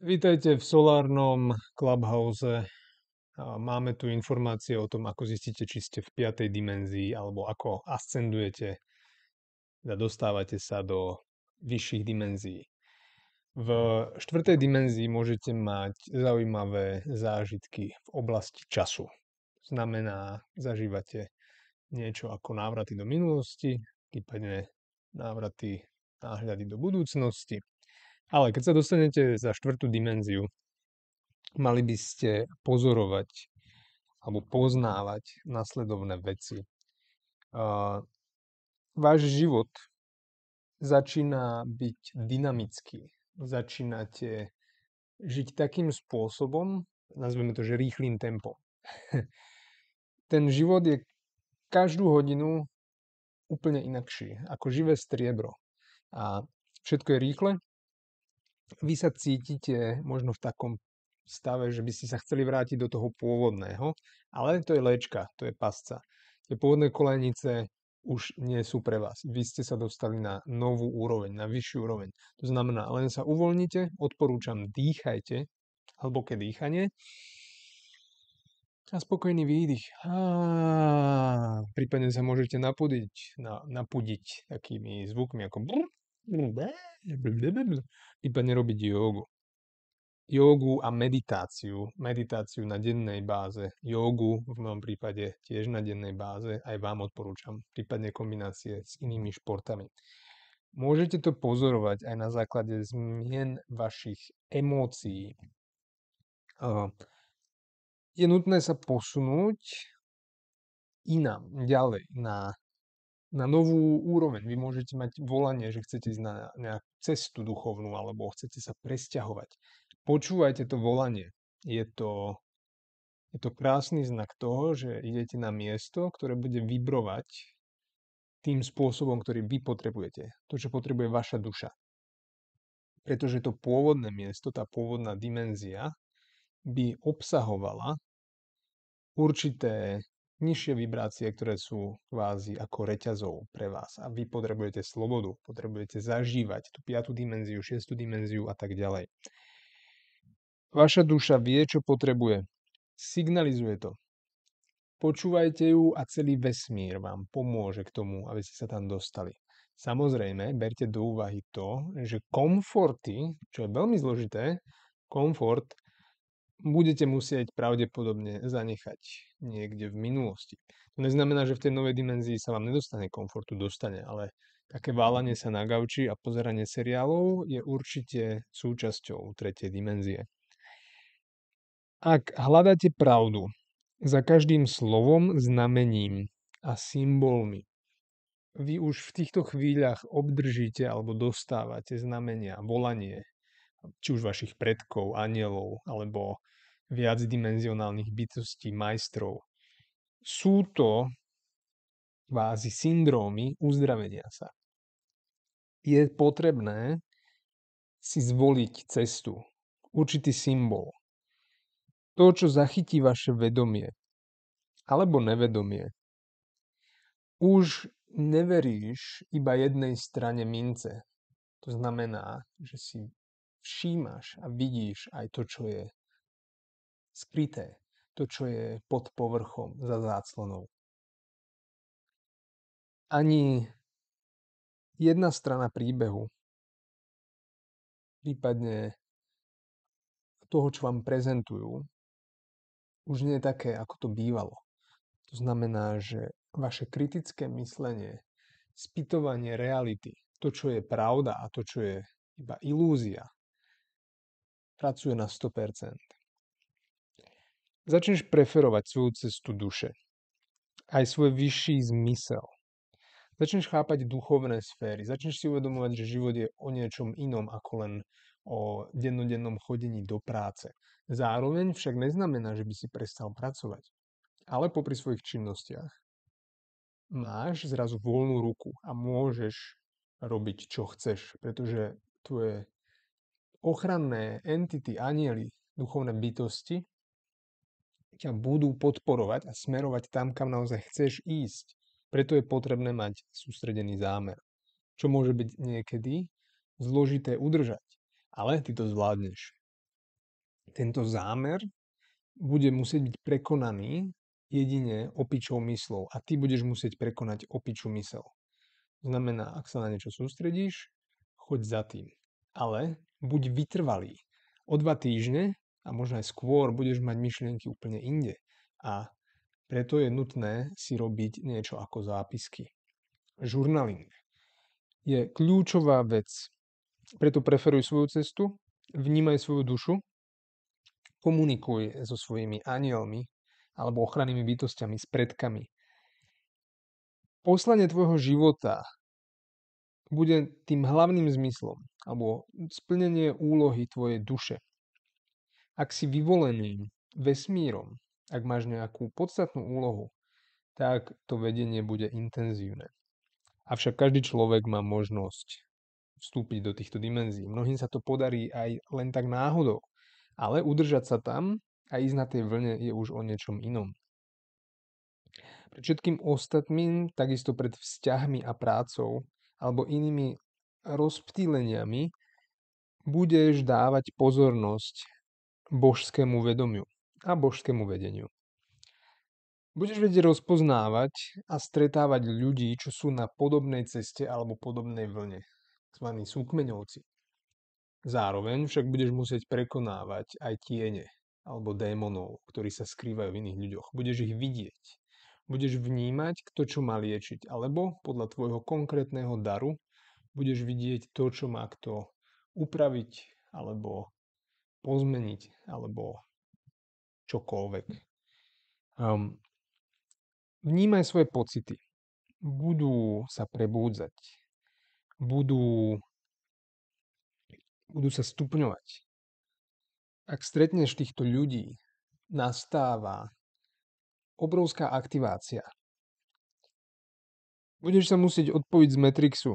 Vítajte v solárnom Clubhouse. Máme tu informácie o tom, ako zistíte, či ste v piatej dimenzii alebo ako ascendujete a dostávate sa do vyšších dimenzií. V štvrtej dimenzii môžete mať zaujímavé zážitky v oblasti času. Znamená, zažívate niečo ako návraty do minulosti, prípadne návraty, náhľady do budúcnosti ale keď sa dostanete za štvrtú dimenziu, mali by ste pozorovať alebo poznávať nasledovné veci. Uh, váš život začína byť dynamický. Začínate žiť takým spôsobom, nazveme to, že rýchlým tempom. Ten život je každú hodinu úplne inakší, ako živé striebro. A všetko je rýchle, vy sa cítite možno v takom stave, že by ste sa chceli vrátiť do toho pôvodného, ale to je léčka, to je pasca. Tie pôvodné kolenice už nie sú pre vás. Vy ste sa dostali na novú úroveň, na vyššiu úroveň. To znamená, len sa uvoľnite, odporúčam, dýchajte, hlboké dýchanie a spokojný výdych. A prípadne sa môžete napudiť, na, napudiť takými zvukmi ako brr, Prípadne robiť jogu. Jogu a meditáciu. Meditáciu na dennej báze. Jogu v mojom prípade tiež na dennej báze. Aj vám odporúčam. Prípadne kombinácie s inými športami. Môžete to pozorovať aj na základe zmien vašich emócií. Je nutné sa posunúť inám, ďalej, na na novú úroveň. Vy môžete mať volanie, že chcete ísť na nejakú cestu duchovnú alebo chcete sa presťahovať. Počúvajte to volanie. Je to, je to krásny znak toho, že idete na miesto, ktoré bude vibrovať tým spôsobom, ktorý vy potrebujete. To, čo potrebuje vaša duša. Pretože to pôvodné miesto, tá pôvodná dimenzia by obsahovala určité nižšie vibrácie, ktoré sú kvázi ako reťazov pre vás. A vy potrebujete slobodu, potrebujete zažívať tú piatú dimenziu, šiestu dimenziu a tak ďalej. Vaša duša vie, čo potrebuje. Signalizuje to. Počúvajte ju a celý vesmír vám pomôže k tomu, aby ste sa tam dostali. Samozrejme, berte do úvahy to, že komforty, čo je veľmi zložité, komfort budete musieť pravdepodobne zanechať niekde v minulosti. To neznamená, že v tej novej dimenzii sa vám nedostane komfortu, dostane, ale také válanie sa na gauči a pozeranie seriálov je určite súčasťou tretej dimenzie. Ak hľadáte pravdu za každým slovom, znamením a symbolmi, vy už v týchto chvíľach obdržíte alebo dostávate znamenia, volanie, či už vašich predkov, anielov, alebo viacdimenzionálnych bytostí, majstrov. Sú to kvázi syndrómy uzdravenia sa. Je potrebné si zvoliť cestu, určitý symbol. To, čo zachytí vaše vedomie alebo nevedomie. Už neveríš iba jednej strane mince. To znamená, že si všímaš a vidíš aj to, čo je skryté, to, čo je pod povrchom, za záclonou. Ani jedna strana príbehu, prípadne toho, čo vám prezentujú, už nie je také, ako to bývalo. To znamená, že vaše kritické myslenie, spytovanie reality, to, čo je pravda a to, čo je iba ilúzia, pracuje na 100% začneš preferovať svoju cestu duše. Aj svoj vyšší zmysel. Začneš chápať duchovné sféry. Začneš si uvedomovať, že život je o niečom inom ako len o dennodennom chodení do práce. Zároveň však neznamená, že by si prestal pracovať. Ale popri svojich činnostiach máš zrazu voľnú ruku a môžeš robiť, čo chceš, pretože tvoje ochranné entity, anieli, duchovné bytosti ťa budú podporovať a smerovať tam, kam naozaj chceš ísť. Preto je potrebné mať sústredený zámer. Čo môže byť niekedy zložité udržať, ale ty to zvládneš. tento zámer bude musieť byť prekonaný jedine opičou myslou a ty budeš musieť prekonať opičú mysel. Znamená, ak sa na niečo sústredíš, choď za tým. Ale buď vytrvalý. O dva týždne a možno aj skôr budeš mať myšlienky úplne inde. A preto je nutné si robiť niečo ako zápisky. Žurnaling je kľúčová vec. Preto preferuj svoju cestu, vnímaj svoju dušu, komunikuj so svojimi anielmi alebo ochrannými bytostiami, s predkami. Poslanie tvojho života bude tým hlavným zmyslom alebo splnenie úlohy tvojej duše. Ak si vyvolený vesmírom, ak máš nejakú podstatnú úlohu, tak to vedenie bude intenzívne. Avšak každý človek má možnosť vstúpiť do týchto dimenzií. Mnohým sa to podarí aj len tak náhodou. Ale udržať sa tam a ísť na tej vlne je už o niečom inom. Pred všetkým ostatným, takisto pred vzťahmi a prácou alebo inými rozptýleniami, budeš dávať pozornosť božskému vedomiu a božskému vedeniu. Budeš vedieť rozpoznávať a stretávať ľudí, čo sú na podobnej ceste alebo podobnej vlne, zvaní súkmeňovci. Zároveň však budeš musieť prekonávať aj tiene alebo démonov, ktorí sa skrývajú v iných ľuďoch. Budeš ich vidieť. Budeš vnímať, kto čo má liečiť. Alebo podľa tvojho konkrétneho daru budeš vidieť to, čo má kto upraviť alebo pozmeniť alebo čokoľvek. Um, Vnímaj svoje pocity. Budú sa prebúdzať. Budú, budú sa stupňovať. Ak stretneš týchto ľudí, nastáva obrovská aktivácia. Budeš sa musieť odpojiť z Matrixu.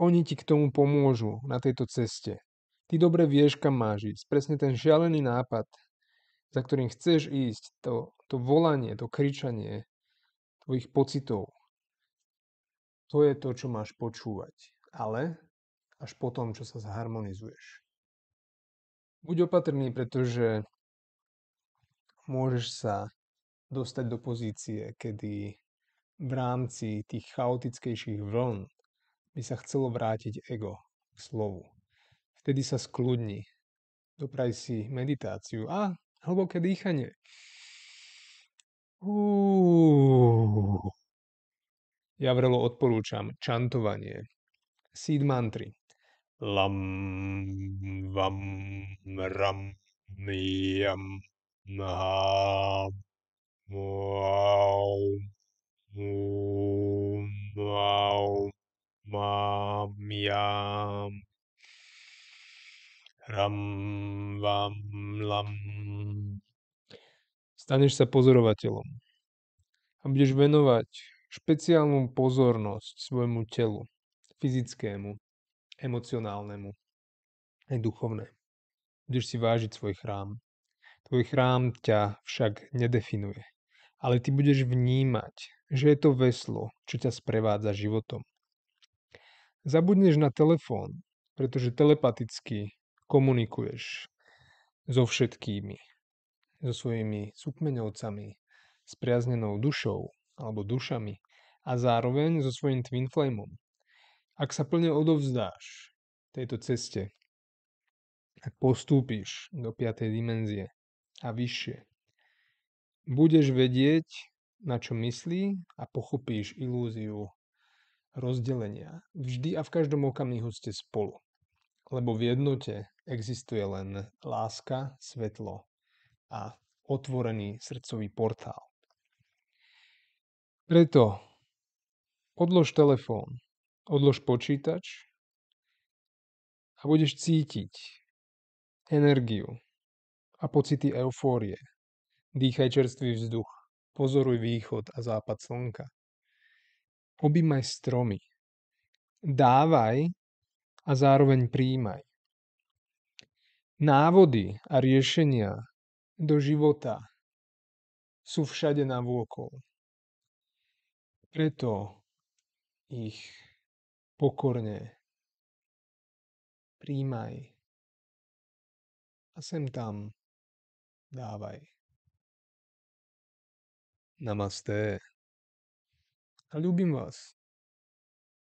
Oni ti k tomu pomôžu na tejto ceste. Ty dobre vieš, kam máš ísť. Presne ten šialený nápad, za ktorým chceš ísť, to, to volanie, to kričanie tvojich pocitov, to je to, čo máš počúvať. Ale až potom, čo sa zharmonizuješ. Buď opatrný, pretože môžeš sa dostať do pozície, kedy v rámci tých chaotickejších vln by sa chcelo vrátiť ego k slovu. Vtedy sa skľudni, dopraj si meditáciu a Hlboké dýchanie. Ja vrelo odporúčam čantovanie. Seed mantry. Lam, vam, ram, jam, ha, wow, wow, jam, ram, vam, lam, Staneš sa pozorovateľom a budeš venovať špeciálnu pozornosť svojmu telu, fyzickému, emocionálnemu, aj duchovné. Budeš si vážiť svoj chrám. Tvoj chrám ťa však nedefinuje, ale ty budeš vnímať, že je to veslo, čo ťa sprevádza životom. Zabudneš na telefón, pretože telepaticky komunikuješ so všetkými, so svojimi súkmeňovcami, s priaznenou dušou alebo dušami a zároveň so svojím twin flameom. Ak sa plne odovzdáš tejto ceste, ak postúpiš do 5. dimenzie a vyššie, budeš vedieť, na čo myslí a pochopíš ilúziu rozdelenia. Vždy a v každom okamihu ste spolu. Lebo v jednote existuje len láska, svetlo a otvorený srdcový portál. Preto odlož telefón, odlož počítač a budeš cítiť energiu a pocity eufórie. Dýchaj čerstvý vzduch, pozoruj východ a západ slnka. Obímaj stromy. Dávaj a zároveň príjmaj. Návody a riešenia do života sú všade na vôkol. Preto ich pokorne príjmaj a sem tam dávaj. Namasté. A ľúbim vás.